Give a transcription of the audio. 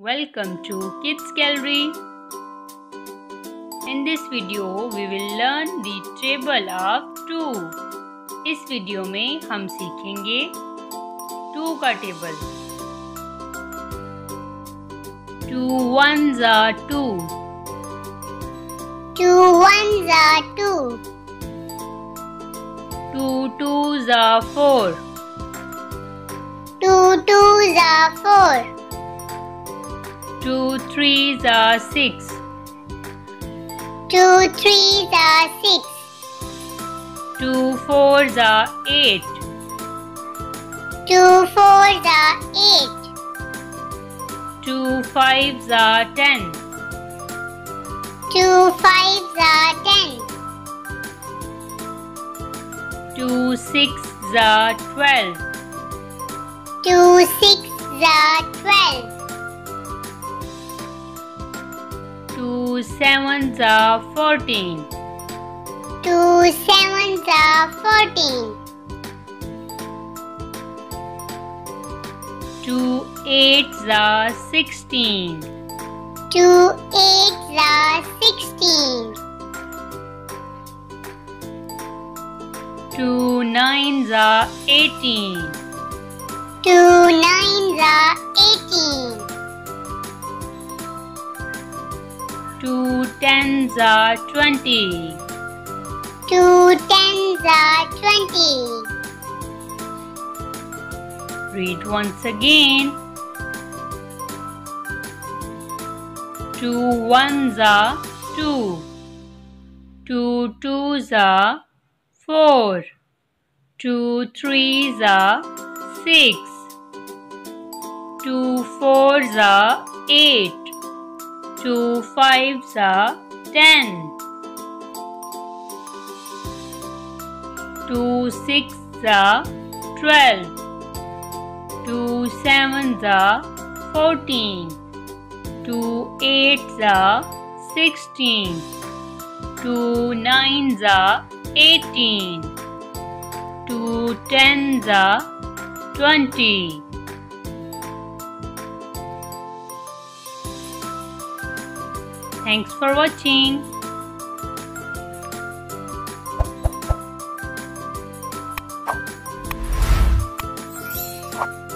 Welcome to Kids Gallery. In this video, we will learn the table of two. इस video में हम सीखेंगे two का table two one जा two two one जा two two two जा four two two जा four Two threes are six. Two threes are six. Two fours are eight. Two fours are eight. Two fives are ten. Two fives are ten. Two sixes are twelve. Two sixes are twelve. Two sevens are fourteen. Two sevens are fourteen. Two eights are sixteen. Two eights are sixteen. Two nines are eighteen. Two Two tens are twenty. Two tens are twenty. Read once again. Two ones are two. Two twos are four. Two threes are six. Two fours are eight. Two fives are ten. Two sixes are twelve. Two sevens are fourteen. Two eights are sixteen. Two nines are eighteen. Two tens are twenty. Thanks for watching. you